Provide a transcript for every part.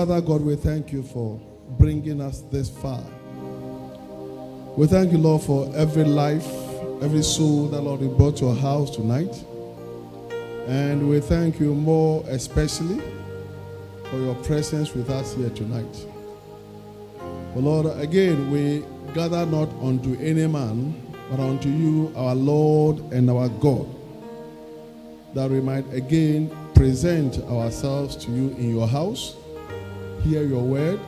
Father God, we thank you for bringing us this far. We thank you, Lord, for every life, every soul that, Lord, you brought to our house tonight. And we thank you more especially for your presence with us here tonight. But Lord, again, we gather not unto any man, but unto you, our Lord and our God, that we might again present ourselves to you in your house, hear your word,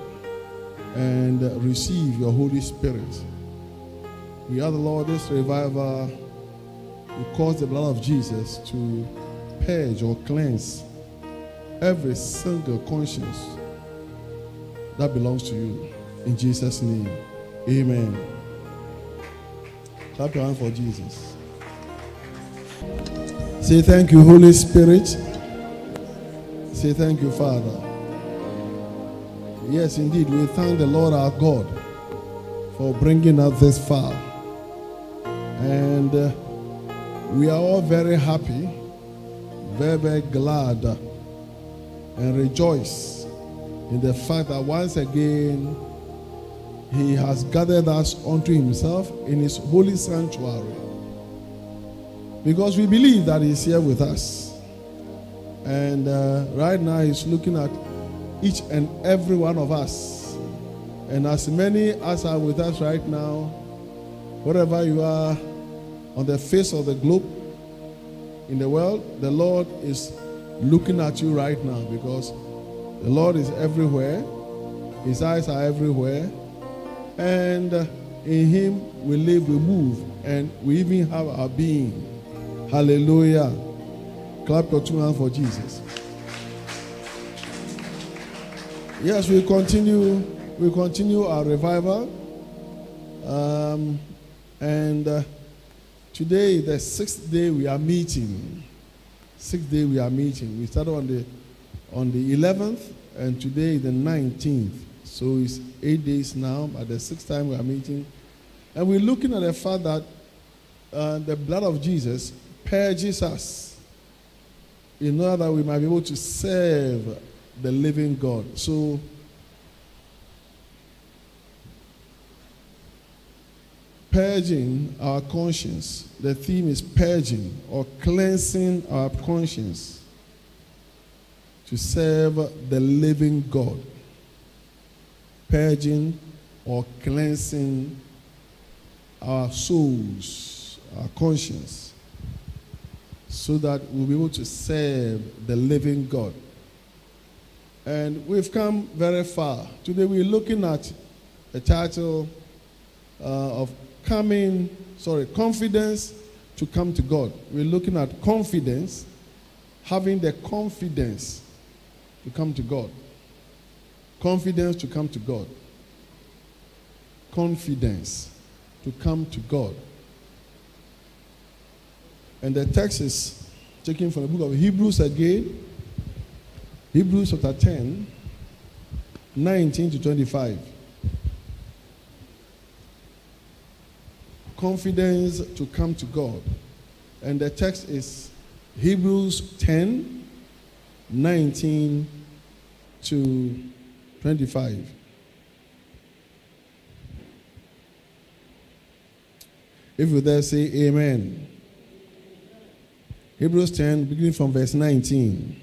and receive your Holy Spirit. We are the Lord, this revival, we cause the blood of Jesus to purge or cleanse every single conscience that belongs to you. In Jesus' name, amen. Clap your hand for Jesus. Say thank you, Holy Spirit. Say thank you, Father. Yes, indeed, we thank the Lord our God for bringing us this far. And uh, we are all very happy, very, very glad, and rejoice in the fact that once again He has gathered us unto Himself in His holy sanctuary. Because we believe that He's here with us. And uh, right now, He's looking at each and every one of us. And as many as are with us right now, wherever you are on the face of the globe, in the world, the Lord is looking at you right now because the Lord is everywhere. His eyes are everywhere. And uh, in Him we live, we move, and we even have our being. Hallelujah. Clap your two hands for Jesus. Yes, we continue. We continue our revival, um, and uh, today the sixth day we are meeting. Sixth day we are meeting. We started on the on the eleventh, and today the nineteenth. So it's eight days now. At the sixth time we are meeting, and we're looking at the fact that uh, the blood of Jesus purges us in order that we might be able to serve the living God. So, purging our conscience. The theme is purging or cleansing our conscience to serve the living God. Purging or cleansing our souls, our conscience, so that we'll be able to serve the living God. And we've come very far. Today we're looking at the title uh, of coming, sorry, confidence to come to God. We're looking at confidence, having the confidence to come to God. Confidence to come to God. Confidence to come to God. And the text is taken from the book of Hebrews again. Hebrews chapter 10, 19 to 25. Confidence to come to God. And the text is Hebrews 10, 19 to 25. If you there, say Amen. Hebrews 10, beginning from verse 19.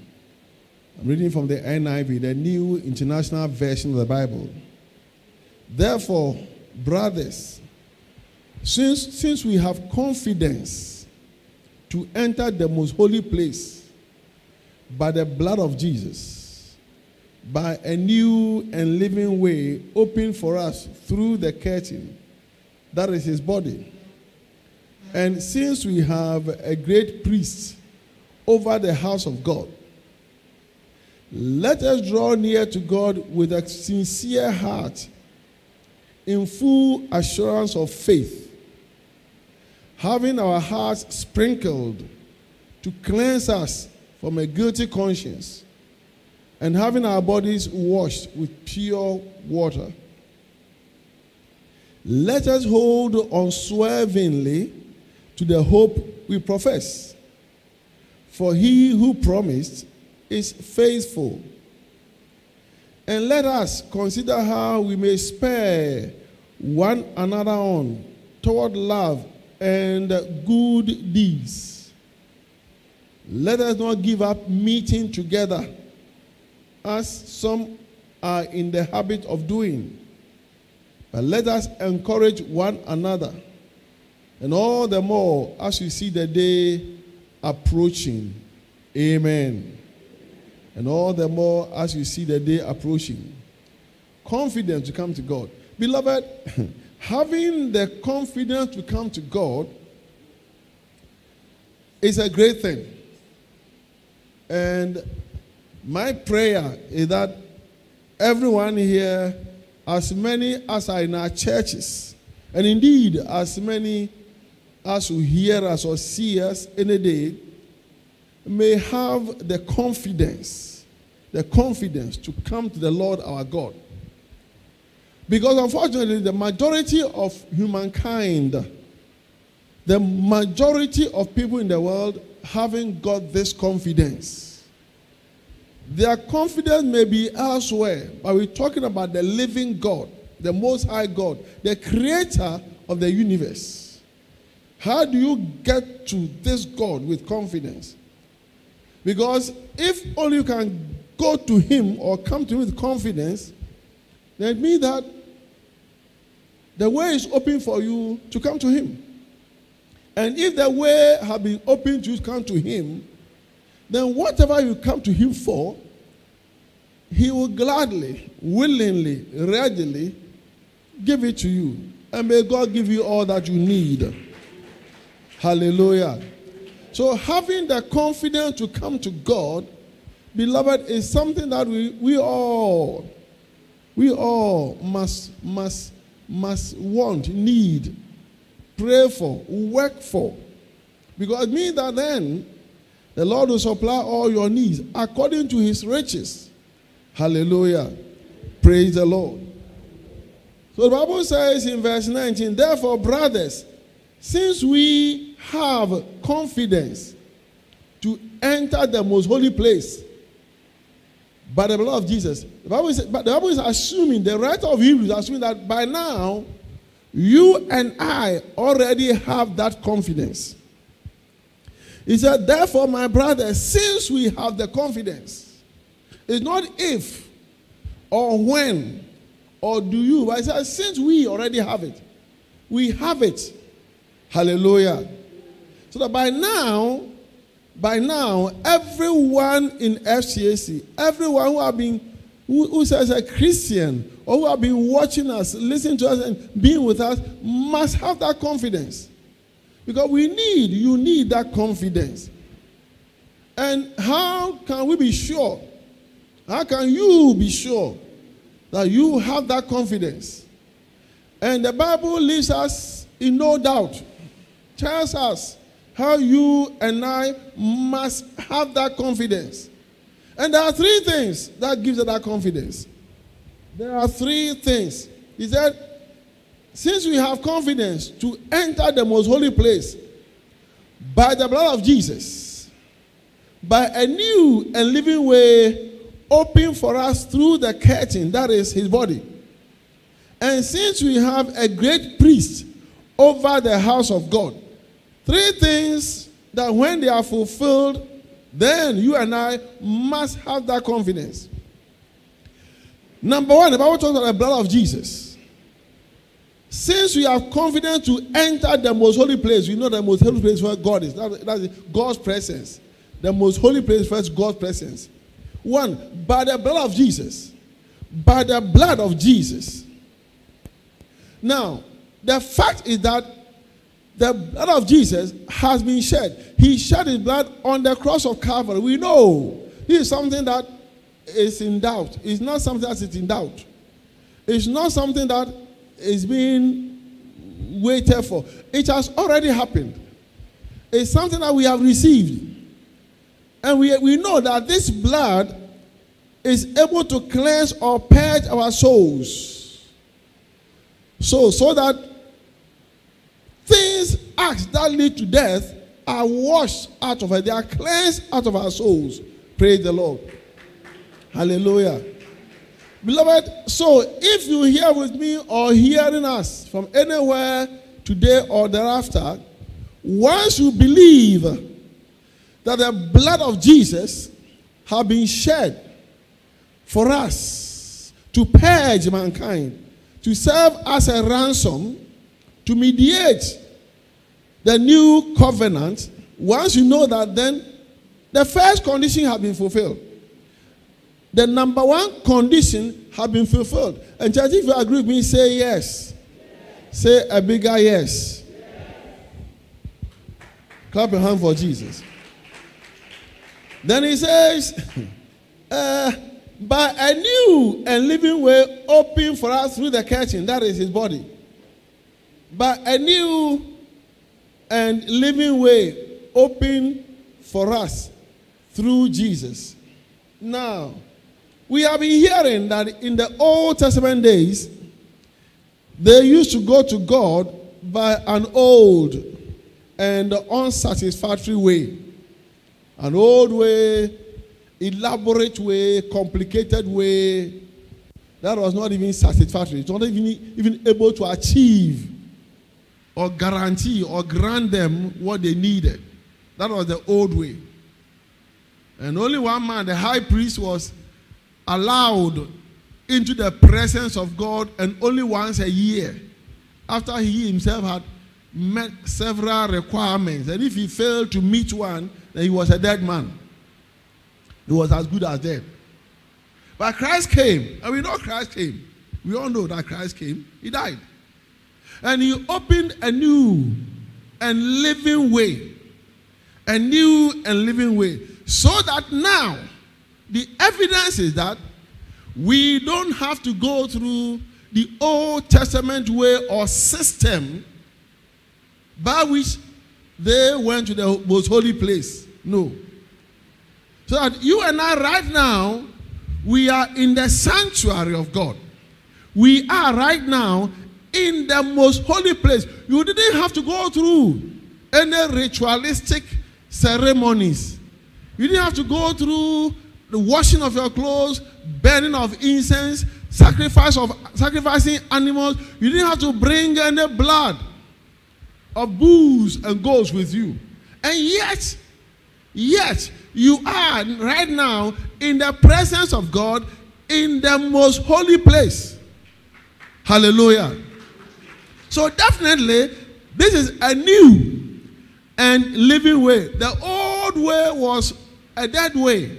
I'm reading from the NIV, the New International Version of the Bible. Therefore, brothers, since, since we have confidence to enter the most holy place by the blood of Jesus, by a new and living way opened for us through the curtain that is his body. And since we have a great priest over the house of God, let us draw near to God with a sincere heart, in full assurance of faith, having our hearts sprinkled to cleanse us from a guilty conscience, and having our bodies washed with pure water. Let us hold unswervingly to the hope we profess. for he who promised is faithful. And let us consider how we may spare one another on toward love and good deeds. Let us not give up meeting together as some are in the habit of doing, but let us encourage one another, and all the more as we see the day approaching. Amen. And all the more as you see the day approaching. Confidence to come to God. Beloved, having the confidence to come to God is a great thing. And my prayer is that everyone here, as many as are in our churches, and indeed as many as who hear us or see us any day, may have the confidence, the confidence to come to the Lord our God. Because unfortunately, the majority of humankind, the majority of people in the world haven't got this confidence. Their confidence may be elsewhere, but we're talking about the living God, the Most High God, the creator of the universe. How do you get to this God with confidence? Because if only you can go to Him or come to Him with confidence, then it means that the way is open for you to come to Him. And if the way has been open to you to come to Him, then whatever you come to Him for, He will gladly, willingly, readily give it to you. And may God give you all that you need. Hallelujah. So, having the confidence to come to God, beloved, is something that we, we all, we all must, must must want, need, pray for, work for. Because it means that then the Lord will supply all your needs according to his riches. Hallelujah. Praise the Lord. So the Bible says in verse 19, therefore, brothers, since we have confidence to enter the most holy place by the blood of Jesus. The Bible is, but the Bible is assuming, the writer of Hebrews assuming that by now, you and I already have that confidence. He said, Therefore, my brother, since we have the confidence, it's not if or when or do you, but he said, since we already have it, we have it. Hallelujah. So that by now, by now, everyone in FCAC, everyone who have been who, says a Christian or who have been watching us, listening to us, and being with us must have that confidence. Because we need, you need that confidence. And how can we be sure? How can you be sure that you have that confidence? And the Bible leaves us in no doubt, tells us how you and I must have that confidence. And there are three things that gives us that confidence. There are three things. He said, since we have confidence to enter the most holy place by the blood of Jesus, by a new and living way open for us through the curtain that is his body. And since we have a great priest over the house of God, Three things that when they are fulfilled, then you and I must have that confidence. Number one, the Bible talks about the blood of Jesus. Since we have confidence to enter the most holy place, we know the most holy place where God is. That, that's God's presence. The most holy place first, God's presence. One, by the blood of Jesus. By the blood of Jesus. Now, the fact is that the blood of Jesus has been shed. He shed his blood on the cross of Calvary. We know this is something that is in doubt. It's not something that is in doubt. It's not something that is being waited for. It has already happened. It's something that we have received. And we, we know that this blood is able to cleanse or purge our souls. So, so that things acts that lead to death are washed out of her. They are cleansed out of our souls. Praise the Lord. Hallelujah. Beloved, so if you hear with me or hearing us from anywhere today or thereafter, once you believe that the blood of Jesus have been shed for us to purge mankind, to serve as a ransom, to mediate the new covenant, once you know that, then the first condition has been fulfilled. The number one condition has been fulfilled. And church, if you agree with me, say yes. yes. Say a bigger yes. yes. Clap your hand for Jesus. Then he says, uh, by a new and living way open for us through the curtain, that is his body. By a new and living way open for us through Jesus. Now, we have been hearing that in the Old Testament days, they used to go to God by an old and unsatisfactory way. An old way, elaborate way, complicated way that was not even satisfactory. It was not even, even able to achieve or guarantee or grant them what they needed. That was the old way. And only one man, the high priest, was allowed into the presence of God and only once a year after he himself had met several requirements. And if he failed to meet one, then he was a dead man. He was as good as dead. But Christ came, and we know Christ came. We all know that Christ came. He died. And he opened a new and living way. A new and living way. So that now, the evidence is that we don't have to go through the Old Testament way or system by which they went to the most holy place. No. So that you and I, right now, we are in the sanctuary of God. We are right now in the most holy place. You didn't have to go through any ritualistic ceremonies. You didn't have to go through the washing of your clothes, burning of incense, sacrifice of sacrificing animals. You didn't have to bring any blood of bulls and goats with you. And yet, yet you are right now in the presence of God in the most holy place. Hallelujah. So definitely, this is a new and living way. The old way was a dead way.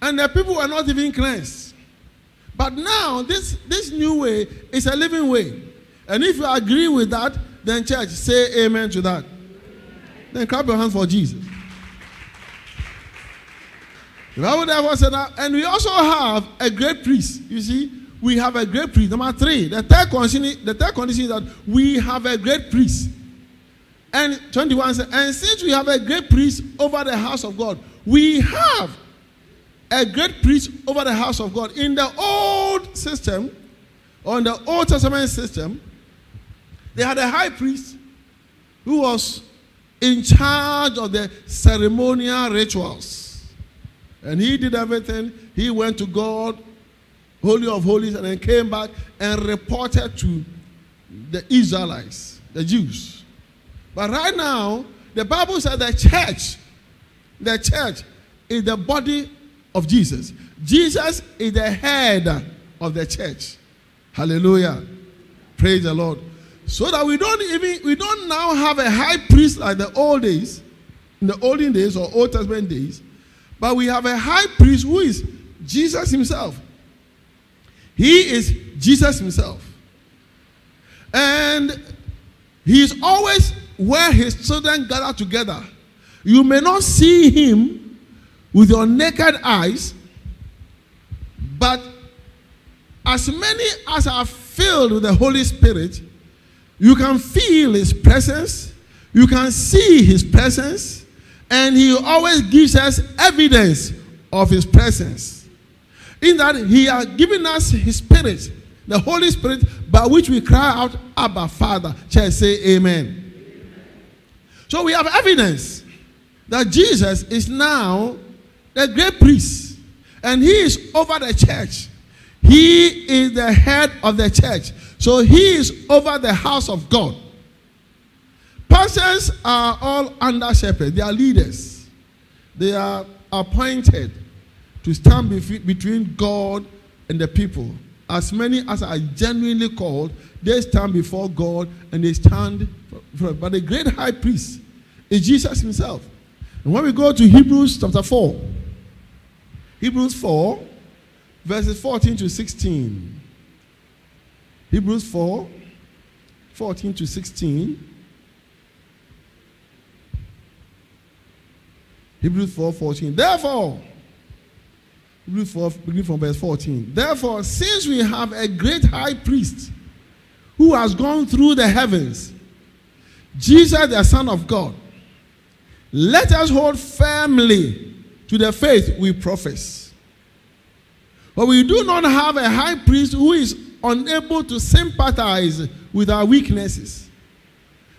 And the people were not even cleansed. But now, this, this new way is a living way. And if you agree with that, then church, say amen to that. Then clap your hands for Jesus. The Bible therefore said that, and we also have a great priest. You see, we have a great priest. Number three, the third condition, the third condition is that we have a great priest. And 21 says, and since we have a great priest over the house of God, we have a great priest over the house of God. In the old system, or in the Old Testament system, they had a high priest who was in charge of the ceremonial rituals. And he did everything. He went to God, Holy of Holies, and then came back and reported to the Israelites, the Jews. But right now, the Bible says the church, the church is the body of Jesus. Jesus is the head of the church. Hallelujah. Praise the Lord. So that we don't even we don't now have a high priest like the old days, in the olden days or Old Testament days, but we have a high priest who is Jesus himself. He is Jesus himself. And he is always where his children gather together. You may not see him with your naked eyes, but as many as are filled with the Holy Spirit, you can feel His presence, you can see His presence, and He always gives us evidence of His presence. In that He has given us His Spirit, the Holy Spirit, by which we cry out, Abba, Father. Shall I say Amen? So we have evidence that Jesus is now the great priest and he is over the church. He is the head of the church. So he is over the house of God. Pastors are all under shepherds, they are leaders. They are appointed to stand between God and the people. As many as are genuinely called, they stand before God and they stand for, the great high priest is Jesus himself. And when we go to Hebrews chapter 4, Hebrews 4, verses 14 to 16. Hebrews 4, 14 to 16. Hebrews 4, 14. Therefore, Hebrews 4, beginning from verse 14. Therefore, since we have a great high priest who has gone through the heavens, Jesus, the Son of God, let us hold firmly to the faith we profess. But we do not have a high priest who is unable to sympathize with our weaknesses.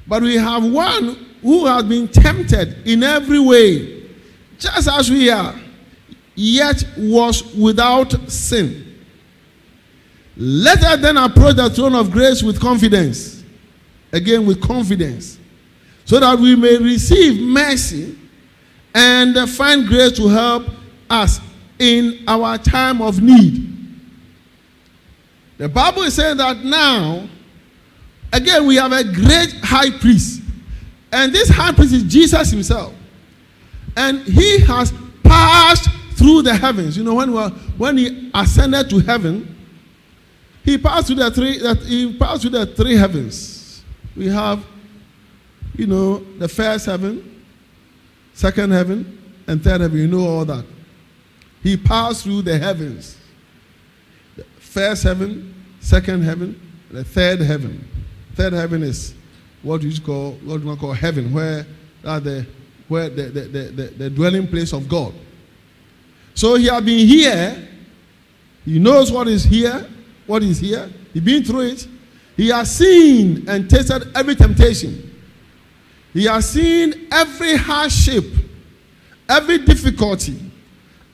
But we have one who has been tempted in every way, just as we are yet was without sin. Let us then approach the throne of grace with confidence. Again, with confidence. So that we may receive mercy and find grace to help us in our time of need. The Bible is saying that now, again, we have a great high priest. And this high priest is Jesus himself. And he has passed through the heavens. You know, when, when he ascended to heaven, he passed through the three that he passed through the three heavens. We have, you know, the first heaven, second heaven, and third heaven. You know all that. He passed through the heavens. The first heaven, second heaven, the third heaven. Third heaven is what you call what you call heaven, where uh, the where the, the, the, the dwelling place of God. So he has been here. He knows what is here, what is here. He's been through it. He has seen and tasted every temptation. He has seen every hardship, every difficulty,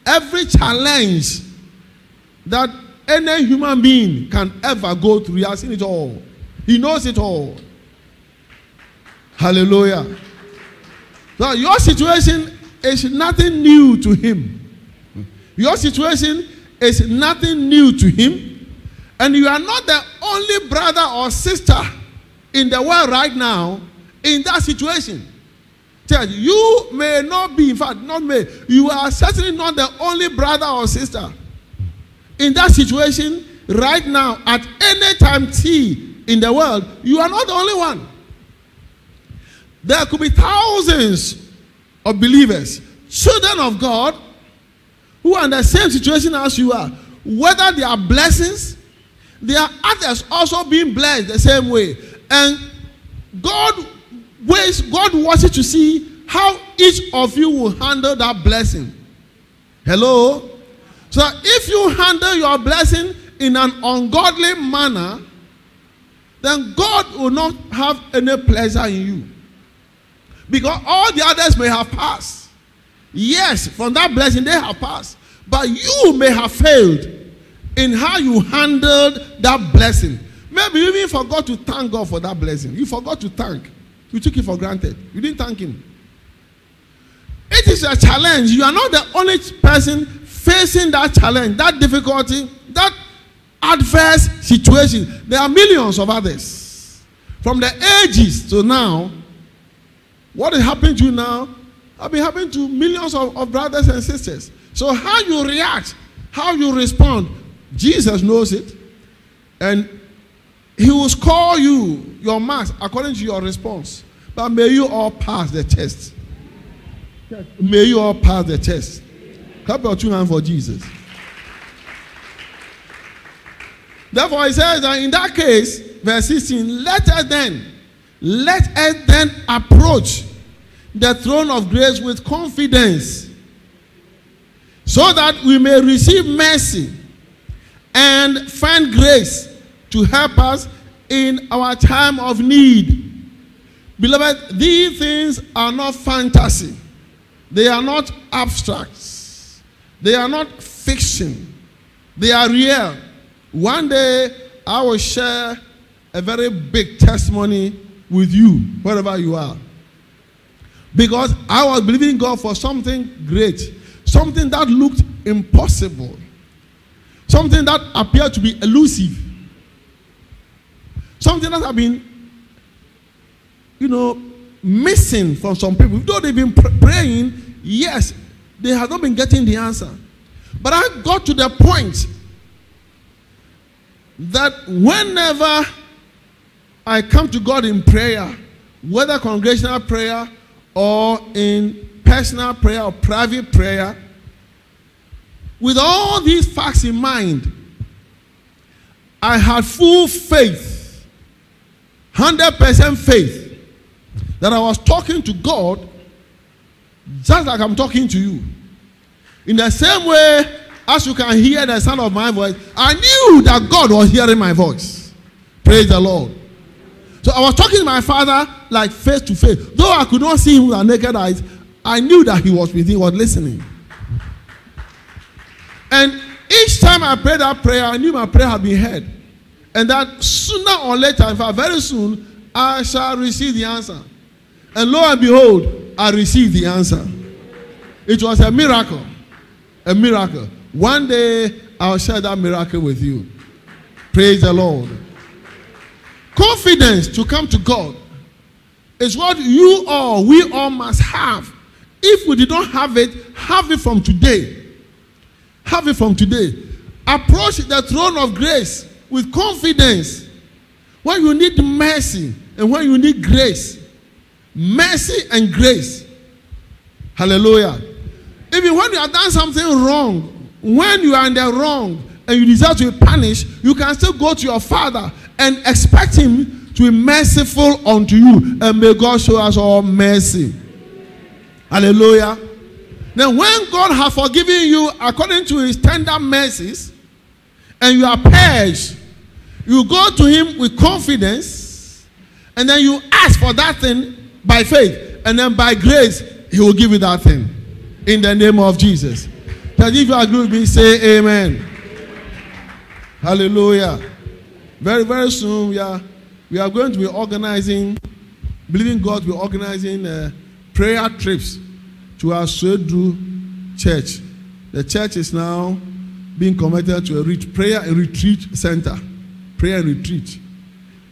every challenge that any human being can ever go through. He has seen it all. He knows it all. Hallelujah. So your situation is nothing new to him. Your situation is nothing new to him. And you are not the only brother or sister in the world right now in that situation. You may not be, in fact, not may, you are certainly not the only brother or sister in that situation right now at any time T in the world. You are not the only one. There could be thousands of believers, children of God, who are in the same situation as you are, whether they are blessings, there are others also being blessed the same way. And God waits, God wants you to see how each of you will handle that blessing. Hello? So if you handle your blessing in an ungodly manner, then God will not have any pleasure in you. Because all the others may have passed. Yes, from that blessing they have passed. But you may have failed in how you handled that blessing. Maybe you even forgot to thank God for that blessing. You forgot to thank. You took it for granted. You didn't thank Him. It is a challenge. You are not the only person facing that challenge, that difficulty, that adverse situation. There are millions of others. From the ages to now, what is happening to you now have been happening to millions of, of brothers and sisters. So, how you react, how you respond, Jesus knows it. And He will score you your marks according to your response. But may you all pass the test. May you all pass the test. Clap your two hands for Jesus. Therefore, he says that in that case, verse 16, let us then, let us then approach the throne of grace with confidence so that we may receive mercy and find grace to help us in our time of need. Beloved, these things are not fantasy. They are not abstracts. They are not fiction. They are real. One day, I will share a very big testimony with you, wherever you are. Because I was believing God for something great, something that looked impossible, something that appeared to be elusive, something that had been, you know, missing from some people. Though they've been pr- praying, yes, they have not been getting the answer. But I got to the point that whenever I come to God in prayer, whether congregational prayer or in personal prayer or private prayer, with all these facts in mind, I had full faith, 100% faith, that I was talking to God just like I'm talking to you. In the same way as you can hear the sound of my voice, I knew that God was hearing my voice. Praise the Lord. So I was talking to my father like face to face. Though I could not see him with naked eyes, I knew that he was with me, was listening. And each time I prayed that prayer, I knew my prayer had been heard. And that sooner or later, in fact, very soon, I shall receive the answer. And lo and behold, I received the answer. It was a miracle. A miracle. One day, I'll share that miracle with you. Praise the Lord. Confidence to come to God is what you all, we all must have. If we did not have it, have it from today. Have it from today. Approach the throne of grace with confidence. When you need mercy and when you need grace, mercy and grace. Hallelujah. Even when you have done something wrong, when you are in the wrong and you deserve to be punished, you can still go to your father and expect him to be merciful unto you. And may God show us all mercy. Hallelujah. Then, when God has forgiven you according to his tender mercies, and you are purged, you go to him with confidence, and then you ask for that thing by faith, and then by grace, he will give you that thing. In the name of Jesus. That if you agree with me, say amen. Hallelujah. Very, very soon, we are, we are going to be organizing, believing God, we're organizing uh, prayer trips to our Swedru church. The church is now being converted to a prayer and retreat center. Prayer and retreat.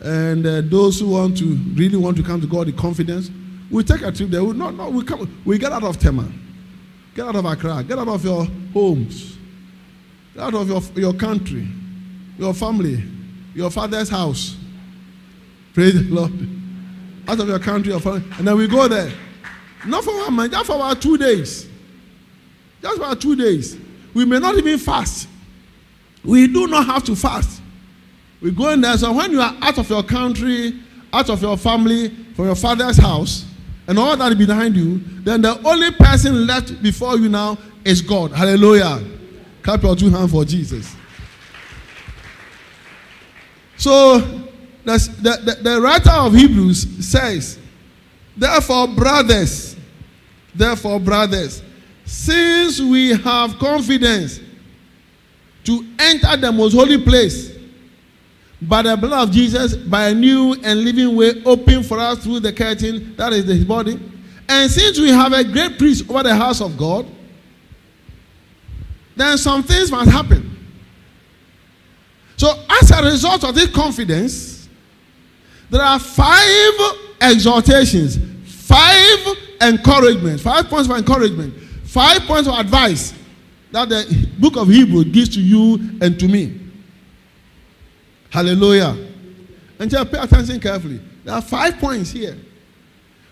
And uh, those who want to really want to come to God in confidence, we take a trip there. We, no, no, we, come, we get out of Tema, get out of Accra, get out of your homes, get out of your, your country, your family, your father's house. Praise the Lord. Out of your country, your family. And then we go there. Not for one month, just for about two days. Just about two days. We may not even fast. We do not have to fast. We go in there. So when you are out of your country, out of your family, from your father's house, and all that behind you, then the only person left before you now is God. Hallelujah. Clap your two hands for Jesus. So the, the, the writer of Hebrews says, Therefore, brothers, therefore, brothers, since we have confidence to enter the most holy place by the blood of Jesus, by a new and living way open for us through the curtain, that is his body. And since we have a great priest over the house of God, then some things must happen. So, as a result of this confidence, there are five exhortations, five encouragements, five points of encouragement, five points of advice that the book of Hebrews gives to you and to me. Hallelujah. And just pay attention carefully. There are five points here.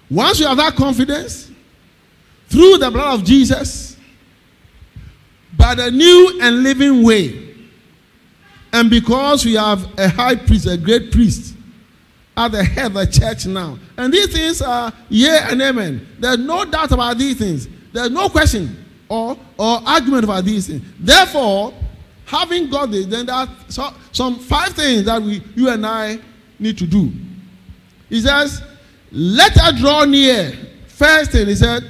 Once you have that confidence, through the blood of Jesus, by the new and living way, and because we have a high priest, a great priest, at the head of the church now. And these things are yeah and amen. There's no doubt about these things. There's no question or, or argument about these things. Therefore, having got this, then there are so, some five things that we, you and I need to do. He says, Let her draw near. First thing he said,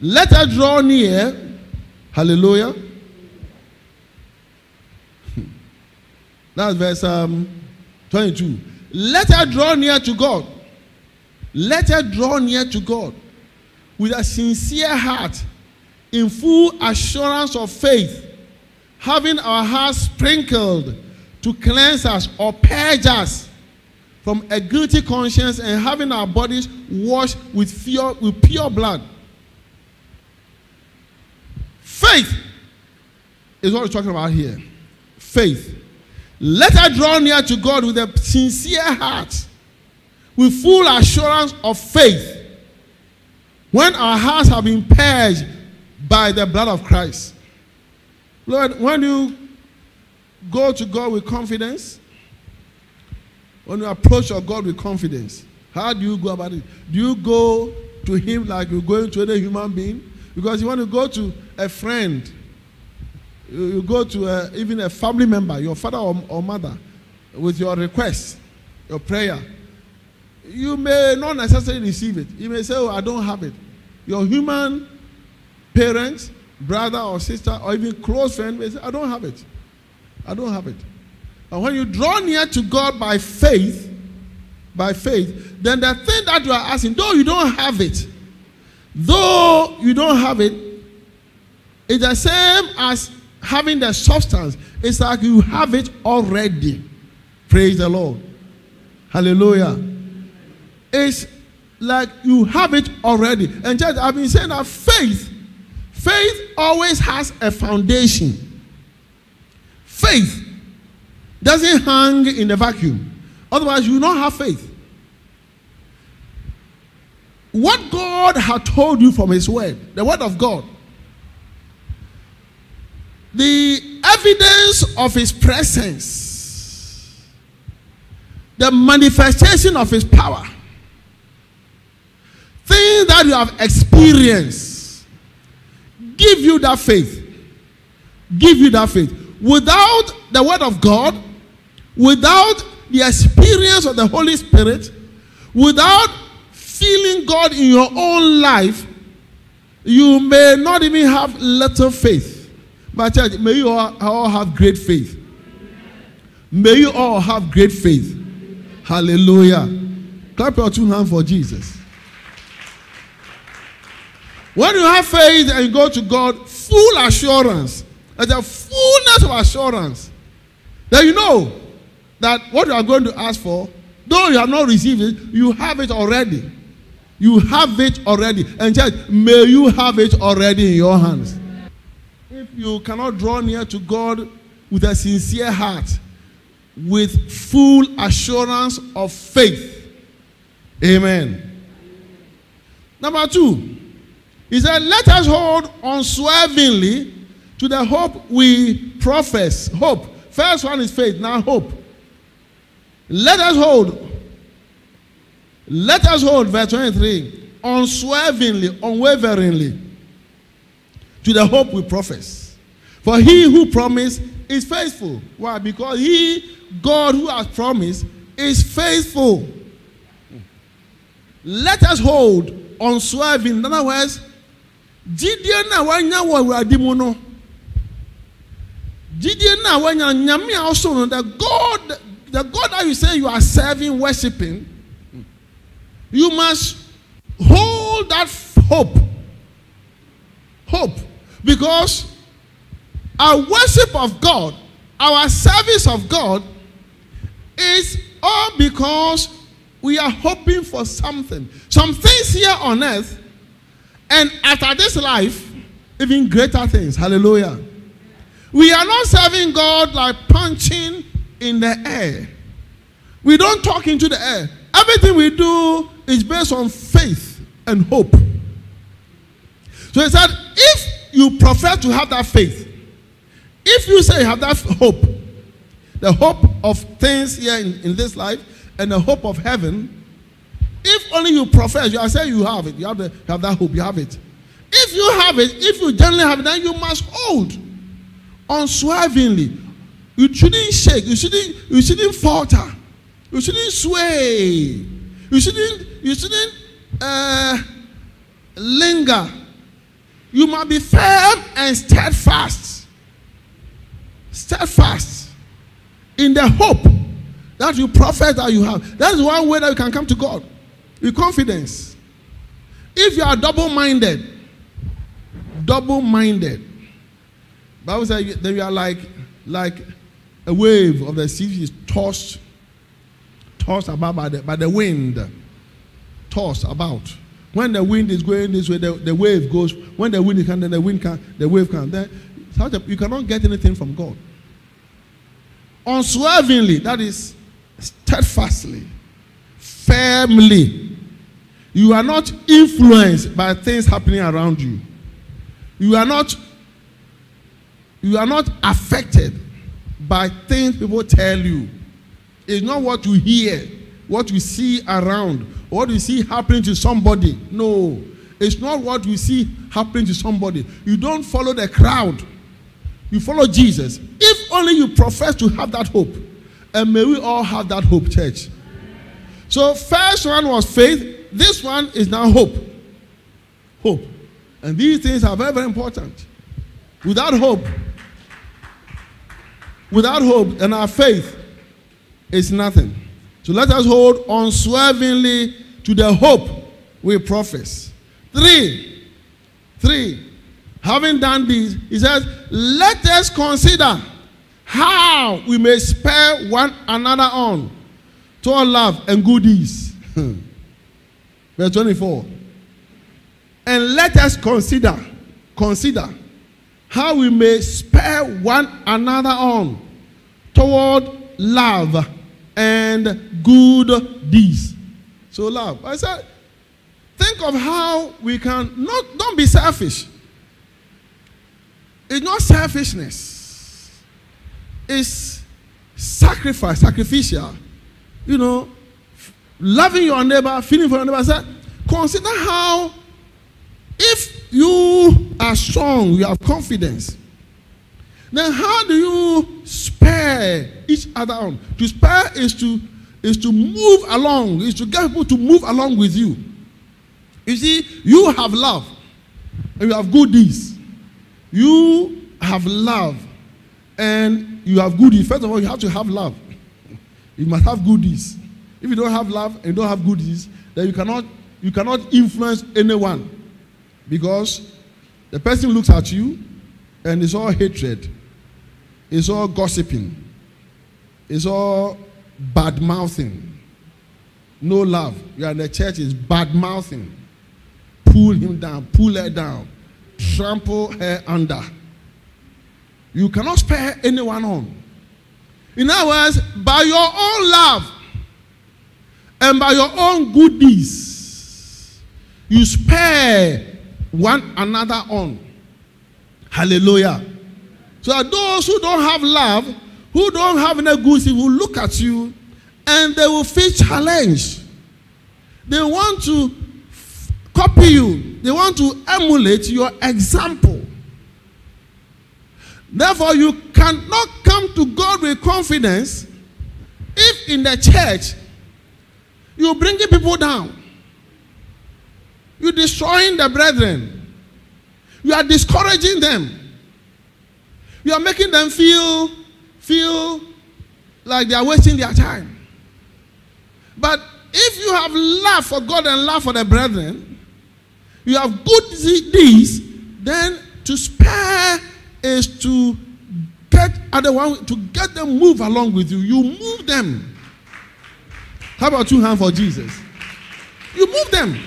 let her draw near. Hallelujah. That's verse um, 22. Let her draw near to God. Let her draw near to God with a sincere heart, in full assurance of faith, having our hearts sprinkled to cleanse us or purge us from a guilty conscience and having our bodies washed with pure, with pure blood. Faith is what we're talking about here. Faith. Let us draw near to God with a sincere heart, with full assurance of faith, when our hearts have been purged by the blood of Christ. Lord, when you go to God with confidence, when you approach your God with confidence, how do you go about it? Do you go to Him like you're going to any human being? Because you want to go to a friend, you, you go to a, even a family member, your father or, or mother, with your request, your prayer. You may not necessarily receive it. You may say, Oh, I don't have it. Your human parents, brother or sister, or even close friend may say, I don't have it. I don't have it. And when you draw near to God by faith, by faith, then the thing that you are asking, though you don't have it, though you don't have it, it's the same as having the substance. It's like you have it already. Praise the Lord. Hallelujah. It's like you have it already. And just I've been saying that faith, faith always has a foundation. Faith doesn't hang in the vacuum. Otherwise, you not have faith. What God had told you from His Word, the Word of God, the evidence of His presence, the manifestation of His power, things that you have experienced, give you that faith. Give you that faith. Without the Word of God, without the experience of the Holy Spirit, without feeling God in your own life, you may not even have little faith. Church, may you all, all have great faith. May you all have great faith. Hallelujah. Clap your two hands for Jesus. When you have faith and you go to God, full assurance, there's a fullness of assurance that you know that what you are going to ask for, though you have not received it, you have it already. You have it already. And church, may you have it already in your hands. If you cannot draw near to God with a sincere heart, with full assurance of faith, amen. Number two, he said, Let us hold unswervingly to the hope we profess. Hope. First one is faith, now hope. Let us hold. Let us hold, verse 23, unswervingly, unwaveringly, to the hope we profess. For he who promised is faithful. Why? Because he, God who has promised, is faithful. Let us hold unswerving. In other words, gyidie na wanya wɔ awurade mu no gyidie na wanya nyame a ɔso no the god the god that you say you are serving worshiping you must hold that hope hope because our worship of god our service of god is all because we are hoping for something some things here on earth and after this life, even greater things. Hallelujah. We are not serving God like punching in the air. We don't talk into the air. Everything we do is based on faith and hope. So he said, you prefer to have that faith, if you say you have that hope, the hope of things here in, in this life and the hope of heaven, if only you profess, you are saying you have it, you have, the, you have that hope, you have it. If you have it, if you generally have it, then you must hold unswervingly. You shouldn't shake, you shouldn't, you shouldn't falter, you shouldn't sway. You shouldn't, you shouldn't uh, linger. You must be firm and steadfast. Steadfast in the hope that you profess that you have. That is one way that you can come to God with confidence. If you are double-minded, double-minded, Bible says that you are like like a wave of the sea is tossed, tossed about by the, by the wind, tossed about. When the wind is going this way, the, the wave goes. When the wind coming, then the wind can, the wave can. Then such a, you cannot get anything from God. Unswervingly, that is steadfastly, firmly. You are not influenced by things happening around you. You are not you are not affected by things people tell you. It's not what you hear, what you see around, what you see happening to somebody. No, it's not what you see happening to somebody. You don't follow the crowd, you follow Jesus. If only you profess to have that hope, and may we all have that hope, church. So, first one was faith, this one is now hope. Hope. And these things are very, very important. Without hope, without hope and our faith is nothing. So let us hold unswervingly to the hope we profess. Three, three, having done this, he says, let us consider how we may spare one another on toward love and good deeds. Verse 24. And let us consider, consider how we may spare one another on toward love and good deeds. So love. I said, think of how we can not don't be selfish. It's not selfishness. It's sacrifice, sacrificial. You know, loving your neighbor, feeling for your neighbor. I said, consider how if you are strong, you have confidence, then how do you spare each other on? To spare is to is to move along, is to get people to move along with you. You see, you have love and you have good deeds. You have love and you have good deeds. First of all, you have to have love. You must have good deeds. If you don't have love and you don't have good deeds, then you cannot you cannot influence anyone because the person looks at you and it's all hatred, it's all gossiping, it's all bad mouthing, no love. You are in the church, is bad mouthing. Pull him down, pull her down, trample her under. You cannot spare anyone on. In other words, by your own love and by your own good deeds, you spare one another on. Hallelujah. So that those who don't have love, who don't have any good thing, will look at you and they will feel challenged. They want to copy you, they want to emulate your example. Therefore, you cannot come to God with confidence if in the church you're bringing people down. You're destroying the brethren. You are discouraging them. You are making them feel feel like they are wasting their time. But if you have love for God and love for the brethren, you have good deeds, then to spare is to get other one to get them move along with you. You move them. How about two hands for Jesus? You move them.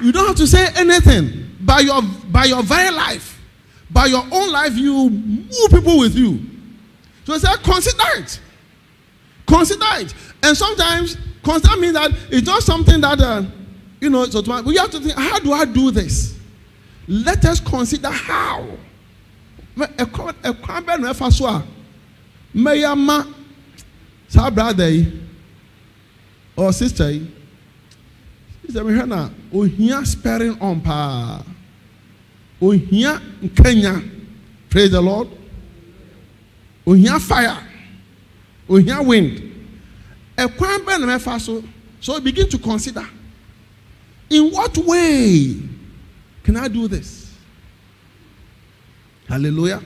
You don't have to say anything. By your by your very life, by your own life, you move people with you. So I said, consider it. Consider it. And sometimes consider means that it's not something that uh, you know, it's. We have to think, how do I do this? Let us consider how. ɛkwan bɛ na yi or sister yi sister mi hwɛ na ohia sparing on paa ohia nkanya praise the lord ohia fire ohia wind ɛkwan bɛ na ɛfa so So begin to consider in what way can I do this? Hallelujah.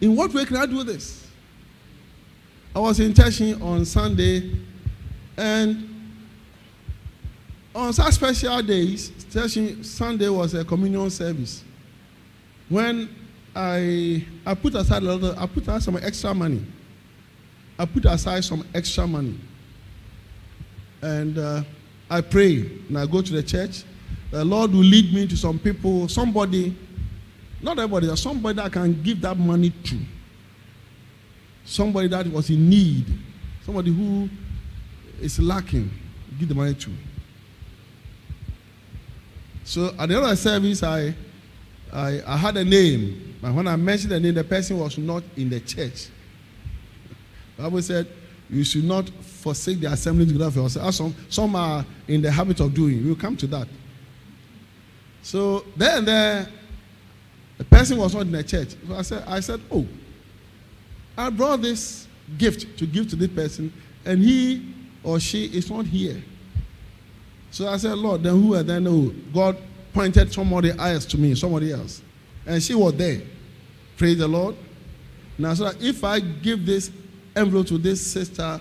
In what way can I do this? I was in Teshin on Sunday, and on such special days, Teshin Sunday was a communion service. When I I put aside a little, I put aside some extra money. I put aside some extra money, and uh, I pray and I go to the church. The Lord will lead me to some people, somebody, not everybody, somebody that I can give that money to. Somebody that was in need, somebody who is lacking, give the money to. So at the end of the service, I, I, I had a name. And when I mentioned the name, the person was not in the church. The Bible said, you should not forsake the assembly together of yourself. Some, some are in the habit of doing. We'll come to that. So then the, the person was not in the church. So I said, I said, Oh, I brought this gift to give to this person, and he or she is not here. So I said, Lord, then who are then? Oh, God pointed somebody else to me, somebody else. And she was there. Praise the Lord. Now, so if I give this envelope to this sister,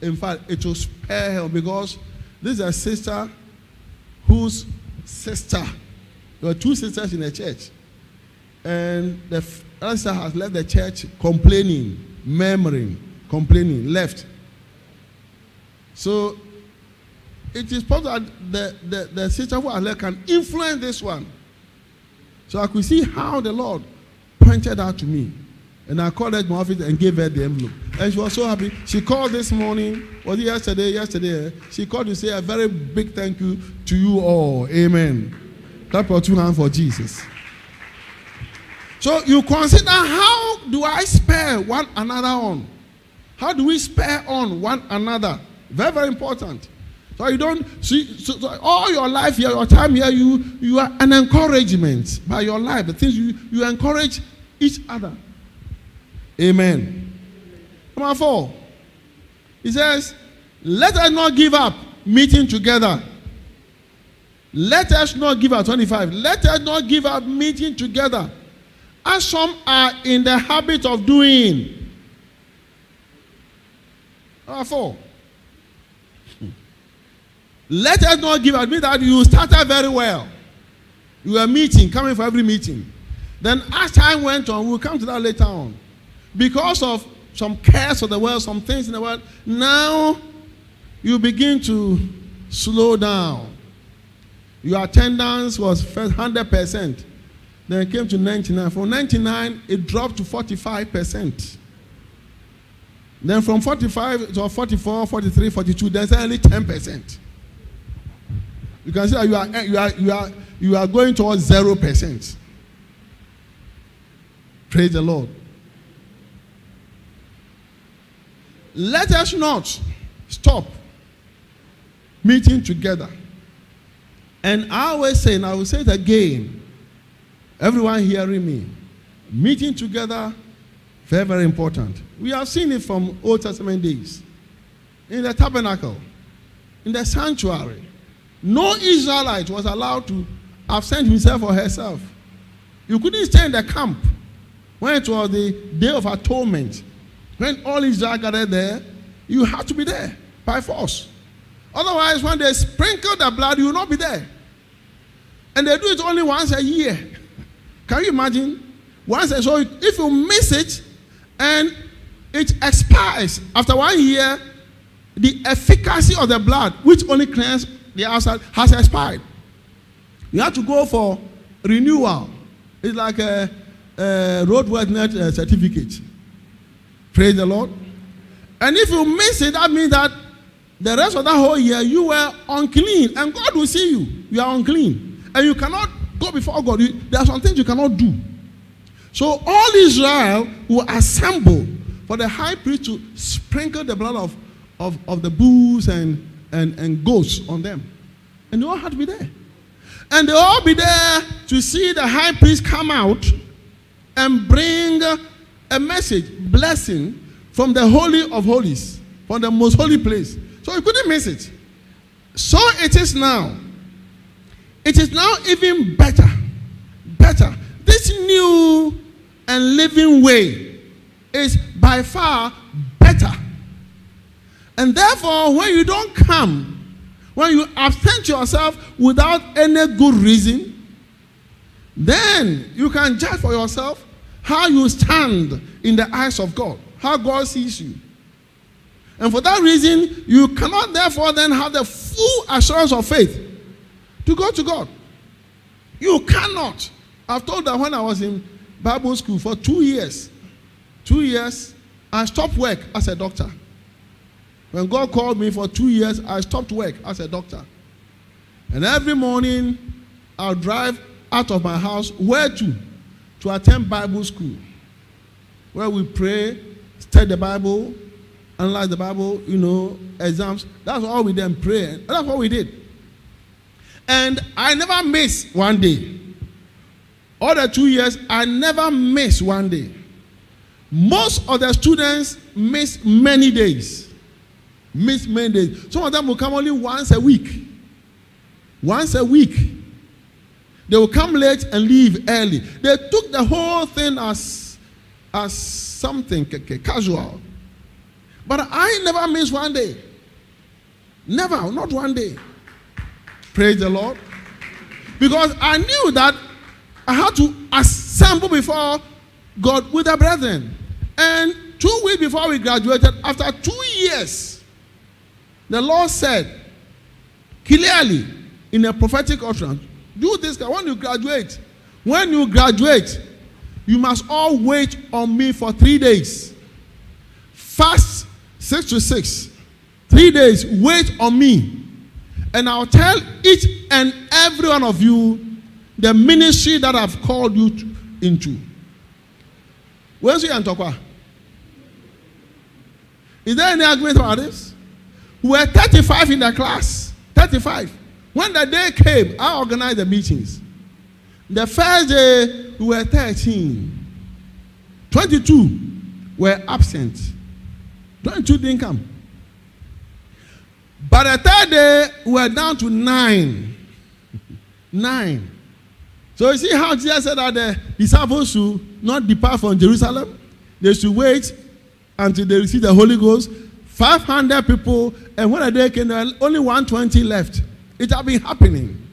in fact, it will spare her because this is a sister whose sister there were two sisters in the church. And the sister has left the church complaining, murmuring, complaining, left. So it is possible that the, the, the sister who can influence this one. So I could see how the Lord pointed out to me. And I called her to my office and gave her the envelope. And she was so happy. She called this morning, was it yesterday? Yesterday. She called to say a very big thank you to you all. Amen. Clap your two hands for Jesus. So you consider how do I spare one another on? How do we spare on one another? Very, very important. So you don't see so, so all your life here, your time here, you you are an encouragement by your life. The things you you encourage each other. Amen. Number four. He says, Let us not give up meeting together let us not give up, 25. Let us not give up meeting together, as some are in the habit of doing. Number four. Let us not give. Mean that you started very well. You were meeting, coming for every meeting. Then as time went on, we'll come to that later on. Because of some cares of the world, some things in the world, now you begin to slow down. Your attendance was first 100%. Then it came to 99. From 99, it dropped to 45%. Then from 45 to 44, 43, 42, there's only 10%. You can see that you are, eh, you are, you are, you are going towards 0%. Praise the Lord. Let us not stop meeting together and I always say, and I will say it again, everyone hearing me, meeting together, very, very important. We have seen it from Old Testament days. In the tabernacle, in the sanctuary, no Israelite was allowed to absent himself or herself. You couldn't stay in the camp when it was the day of atonement. When all Israel gathered there, you had to be there by force. Otherwise, when they sprinkle the blood, you will not be there. And they do it only once a year. Can you imagine? Once a so if you miss it and it expires after one year, the efficacy of the blood, which only cleans the outside, has expired. You have to go for renewal. It's like a, a roadworthiness uh, certificate. Praise the Lord. And if you miss it, that means that the rest of that whole year you were unclean, and God will see you. You are unclean. And you cannot go before God. You, there are some things you cannot do. So all Israel will assemble for the high priest to sprinkle the blood of, of, of the bulls and, and, and goats on them. And they all had to be there. And they all be there to see the high priest come out and bring a message, blessing from the Holy of Holies, from the most holy place. So you couldn't miss it. So it is now. It is now even better. Better. This new and living way is by far better. And therefore, when you don't come, when you absent yourself without any good reason, then you can judge for yourself how you stand in the eyes of God, how God sees you. And for that reason, you cannot therefore then have the full assurance of faith to go to God. You cannot. I've told that when I was in Bible school for two years, two years, I stopped work as a doctor. When God called me for two years, I stopped work as a doctor. And every morning, I'll drive out of my house. Where to? To attend Bible school. Where we pray, study the Bible, analyze the Bible, you know, exams. That's all we then pray. That's what we did. And I never miss one day. All the two years, I never miss one day. Most of the students miss many days. Miss many days. Some of them will come only once a week. Once a week. They will come late and leave early. They took the whole thing as, as something casual. But I never miss one day. Never, not one day. Praise the Lord. Because I knew that I had to assemble before God with the brethren. And two weeks before we graduated, after two years, the Lord said clearly in a prophetic utterance, do this when you graduate. When you graduate, you must all wait on me for three days. Fast six to six. Three days, wait on me. And I'll tell each and every one of you the ministry that I've called you to, into. Where's your Antokwa? Is there any argument about this? We were 35 in the class. 35. When the day came, I organized the meetings. The first day, we were 13. 22 were absent. 22 didn't come. By the third day, we were down to nine. nine. So you see how Jesus said that the disciples should not depart from Jerusalem? They should wait until they receive the Holy Ghost. 500 people, and when day came, there uh, only 120 left. It had been happening.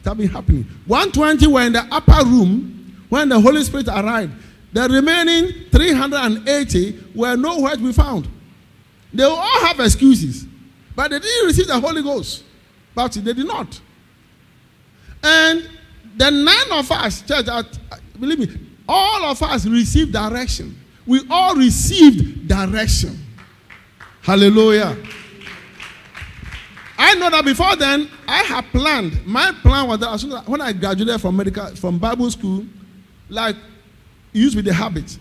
It had been happening. 120 were in the upper room when the Holy Spirit arrived. The remaining 380 were nowhere to be found. They all have excuses, but they didn't receive the Holy Ghost. But they did not. And the nine of us, church, uh, believe me, all of us received direction. We all received direction. Hallelujah. I know that before then, I had planned. My plan was that as soon as when I graduated from medical from Bible school, like used be the habit.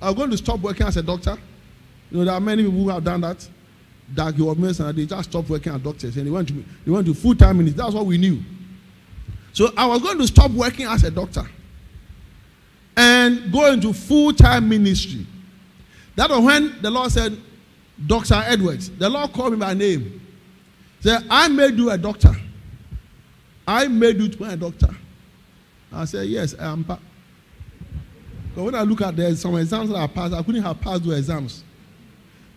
I was going to stop working as a doctor. You know, there are many people who have done that. That he was and they just stopped working as doctors and they went to they went to full time ministry. That's what we knew. So I was going to stop working as a doctor and go into full time ministry. That was when the Lord said, Dr. Edwards. The Lord called me by name. Said, I made you a doctor. I made you to be a doctor. I said, Yes, I am. But when I look at the, some exams that I passed, I couldn't have passed the exams.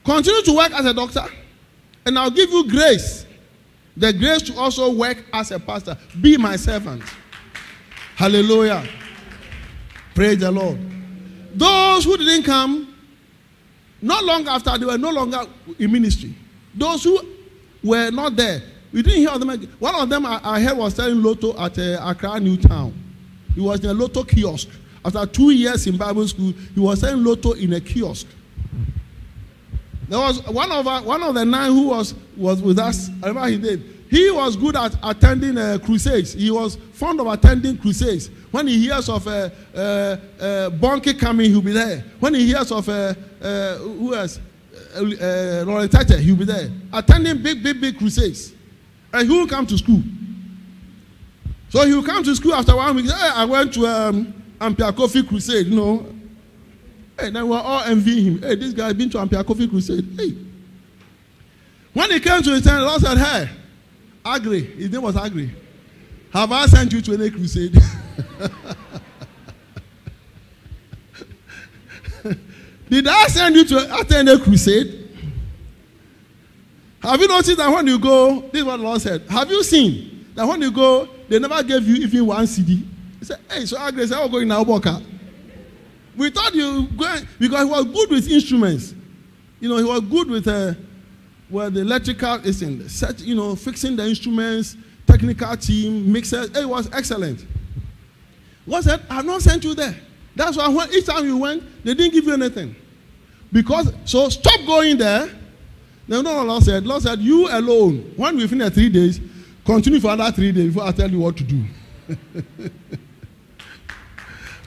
Continue to work as a doctor, and I'll give you grace the grace to also work as a pastor. Be my servant. Hallelujah. Praise the Lord. Those who didn't come, not long after, they were no longer in ministry. Those who were not there, we didn't hear them. One of them I, I heard was selling Lotto at uh, Accra New Town. He was in a Lotto kiosk. After two years in Bible school, he was selling Lotto in a kiosk. There was one of one of the nine who was was with us. I remember his name. He was good at attending uh, crusades. He was fond of attending crusades. When he hears of a uh, uh, uh, coming, he'll be there. When he hears of uh, uh, who else, uh, uh, Lauren Tete, he'll be there. Attending big, big, big crusades. And he will come to school. So he will come to school after one week. Hey, I went to um, Ampia Coffee Crusade, you know. Hey, then we're all envying him. Hey, this guy has been to Ampia Coffee Crusade. Hey. When he came to his turn, the Lord said, Hey, Agri. His name was Agri. Have I sent you to any crusade? Did I send you to attend a crusade? Have you noticed that when you go, this is what the Lord said. Have you seen that when you go, they never gave you even one CD? He said, Hey, so Agri said, I'm going now, Boka. We thought you going because he was good with instruments. You know, he was good with uh, well, the electrical is in set, you know, fixing the instruments, technical team, mixers. It was excellent. God said, I have not sent you there. That's why when each time you went, they didn't give you anything. Because so stop going there. Then no, Lord said, Lord said, you alone, when we finish three days, continue for another three days before I tell you what to do.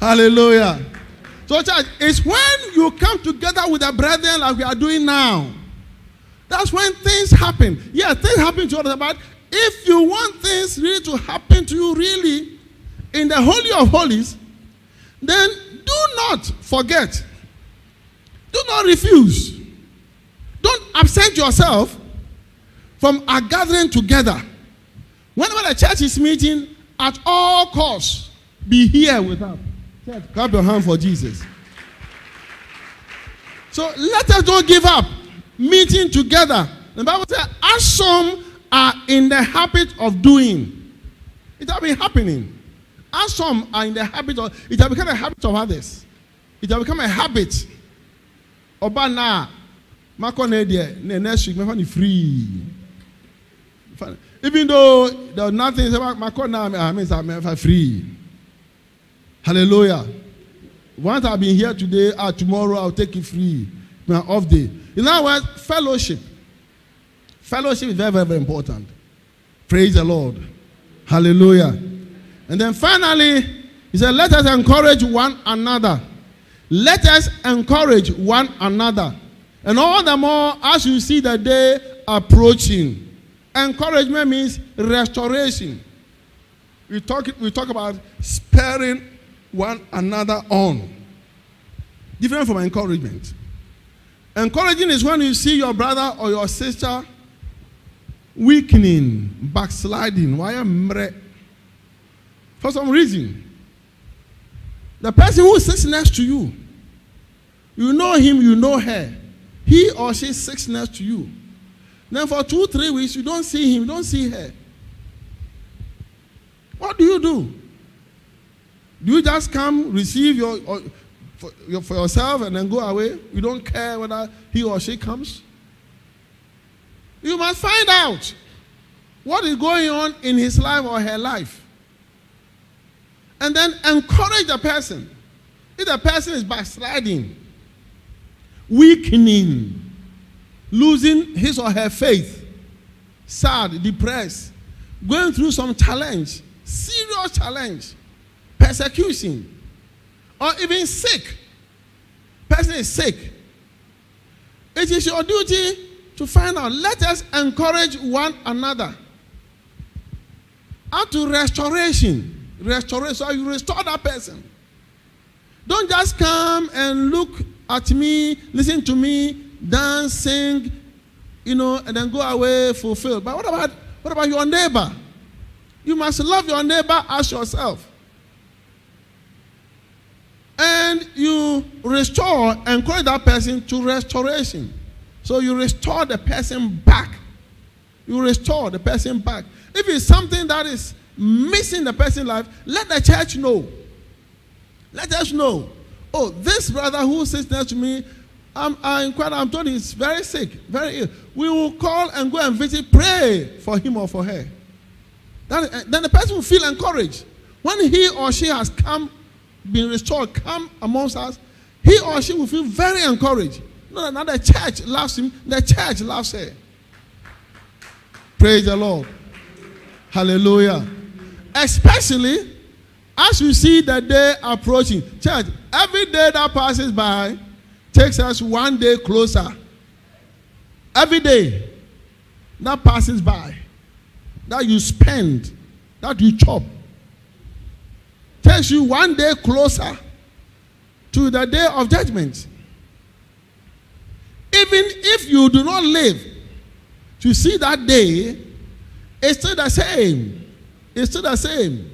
Hallelujah. So, church, it's when you come together with the brethren like we are doing now. That's when things happen. Yeah, things happen to others, but if you want things really to happen to you, really, in the Holy of Holies, then do not forget. Do not refuse. Don't absent yourself from a gathering together. Whenever the church is meeting, at all costs, be here with us. Church, clap your hand for Jesus. So let us don't give up meeting together. The Bible says, as some are in the habit of doing, it has been happening. As some are in the habit of, it has become a habit of others. It has become a habit. Oba na, mako na deɛ, na next week mefa free. Even though there was nothing, mako na, I mean, I'm free. Hallelujah. Once I've been here today, uh, tomorrow I'll take it free. My off day. In other words, fellowship. Fellowship is very, very, very important. Praise the Lord. Hallelujah. And then finally, he said, Let us encourage one another. Let us encourage one another. And all the more as you see the day approaching. Encouragement means restoration. We talk, we talk about sparing one another on. Different from encouragement. Encouraging is when you see your brother or your sister weakening, backsliding. Why am For some reason. The person who sits next to you, you know him, you know her. He or she sits next to you. Then for two, three weeks, you don't see him, you don't see her. What do you do? Do you just come, receive your, or, for, your, for yourself, and then go away? You don't care whether he or she comes? You must find out what is going on in his life or her life. And then encourage the person. If the person is backsliding, weakening, losing his or her faith, sad, depressed, going through some challenge, serious challenge, persecution, or even sick. Person is sick. It is your duty to find out. Let us encourage one another. Up to restoration. Restoration. So you restore that person. Don't just come and look at me, listen to me, dance, sing, you know, and then go away fulfilled. But what about what about your neighbor? You must love your neighbor as yourself. And you restore, encourage that person to restoration. So you restore the person back. You restore the person back. If it's something that is missing the person's life, let the church know. Let us know. Oh, this brother who sits next to me, I'm, I'm quite, I'm told he's very sick, very ill. We will call and go and visit, pray for him or for her. Then, eh, then the person will feel encouraged. When he or she has come been restored come amongst us, he or she will feel very encouraged. No, now the church loves him, the church loves her. Praise the Lord. Hallelujah. Especially as you see the day approaching. Church, every day that passes by takes us one day closer. Every day that passes by, that you spend, that you chop, takes you one day closer to the day of judgment. Even if you do not live to see that day, It's still the same. It's still the same.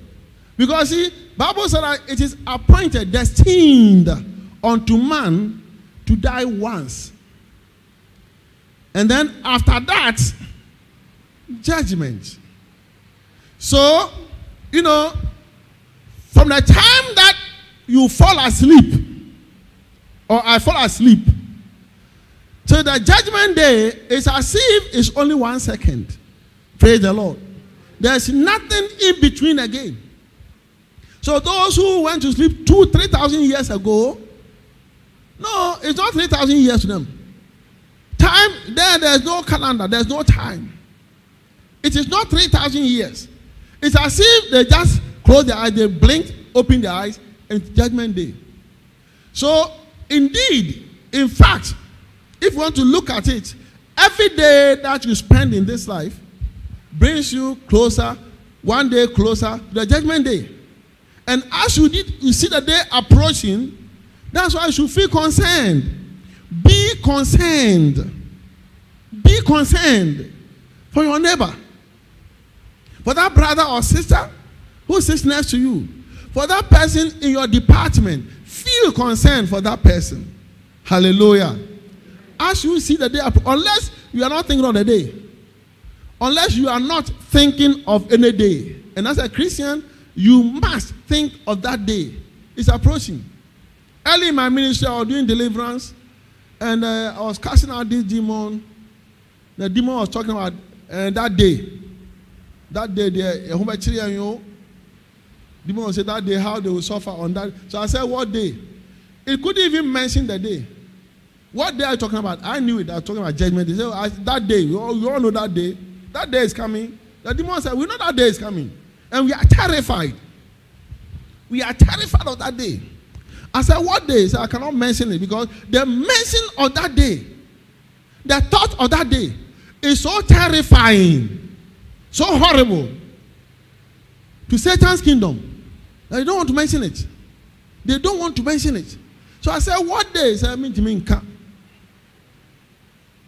Because see, Bible said that it is appointed, destined unto man to die once. And then after that, judgment. So, you know, from the time that you fall asleep, or I fall asleep, to the judgment day, it's as if it's only one second. Praise the Lord. There's nothing in between again. So those who went to sleep two, three thousand years ago, no, it's not three thousand years to them. Time there, there's no calendar, there's no time. It is not three thousand years. It's as if they just close their eyes, they blink, open their eyes, and judgment day. So indeed, in fact, if you want to look at it, every day that you spend in this life brings you closer, one day closer to the judgment day. And as you, did, you see the day approaching, that's why you should feel concerned. Be concerned. Be concerned for your neighbor, for that brother or sister who sits next to you, for that person in your department. Feel concerned for that person. Hallelujah. As you see the day, unless you are not thinking of the day, unless you are not thinking of any day, and as a Christian, you must think of that day. It's approaching. Early in my ministry, I was doing deliverance, and uh, I was casting out this demon. The demon was talking about uh, that day. That day, the demon was saying that day how they will suffer on that. So I said, what day? It couldn't even mention the day. What day are you talking about? I knew it. I was talking about judgment. He said, that day. You all, you all know that day. That day is coming. The demon said, we know that day is coming. And we are terrified. We are terrified of that day. I said, What day? Said, I cannot mention it because the mention of that day, the thought of that day is so terrifying, so horrible to Satan's kingdom they don't want to mention it. They don't want to mention it. So I said, What day? Said, I mean to me,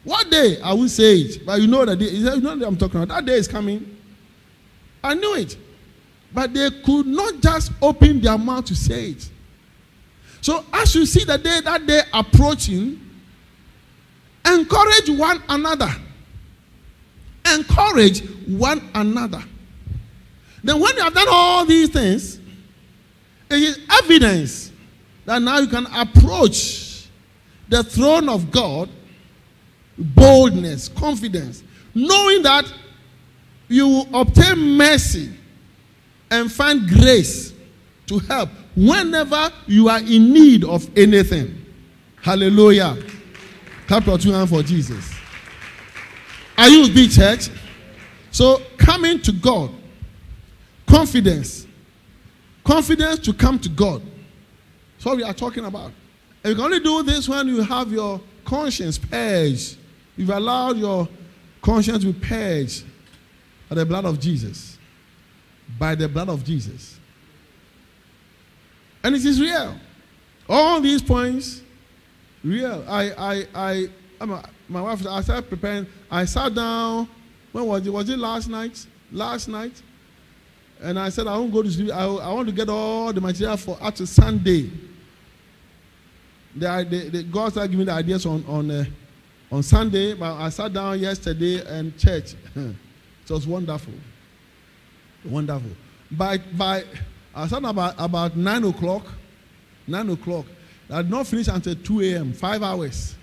What day? I will say it. But you know that day. You know that I'm talking about. That day is coming. I knew it. But they could not just open their mouth to say it. So as you see the day that day approaching, encourage one another. Encourage one another. Then when you have done all these things, it is evidence that now you can approach the throne of God boldness, confidence, knowing that you will obtain mercy and find grace to help whenever you are in need of anything. Hallelujah. Clap your two hands for Jesus. Are you big church? So coming to God, confidence, confidence to come to God. That's what we are talking about. And you can only do this when you have your conscience purged. You've allowed your conscience to be purged by the blood of Jesus by the blood of Jesus. And it is real. All these points, real. I, I, I, I'm my wife, I started preparing. I sat down. When was it? Was it last night? Last night. And I said, I won't go to sleep. I, I want to get all the material for to Sunday. The, the, the, God started giving the ideas on, on, uh, on Sunday, but I sat down yesterday and church. it was wonderful. Wonderful. By by I started about about nine o'clock. Nine o'clock. I did not finish until 2 a.m. Five hours.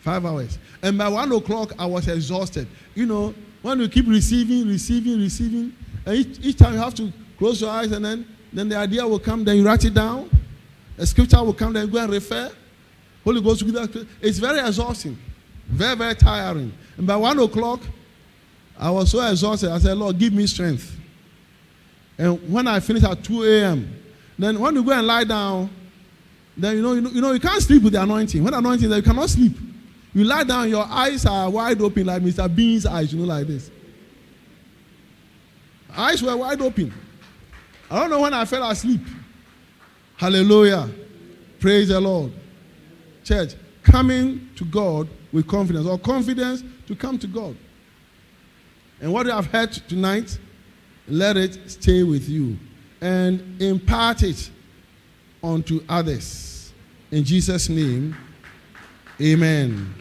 Five hours. And by one o'clock I was exhausted. You know, when you keep receiving, receiving, receiving, and each, each time you have to close your eyes and then then the idea will come, then you write it down. A scripture will come, then you go and refer. Holy Ghost. It's very exhausting. Very, very tiring. And by one o'clock, I was so exhausted. I said, Lord, give me strength. And when I finished at 2 a.m., then when you go and lie down, then you know, you know, you know, you can't sleep with the anointing. When the anointing, then you cannot sleep. You lie down, your eyes are wide open like Mr. Bean's eyes, you know, like this. Eyes were wide open. I don't know when I fell asleep. Hallelujah. Praise the Lord. Church, coming to God with confidence, or confidence to come to God. And what you have heard tonight, let it stay with you and impart it unto others. In Jesus' name, amen.